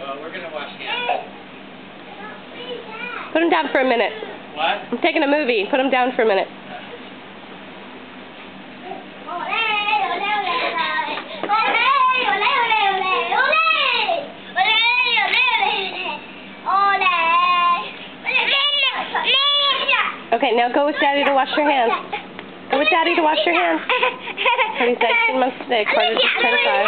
Well, we're gonna wash hands. Put him down for a minute. What? I'm taking a movie. Put him down for a minute. Okay, now go with Daddy to wash your hands. Go with Daddy to wash your hands. Cody's 19 months uh, today. Carter's just turned five.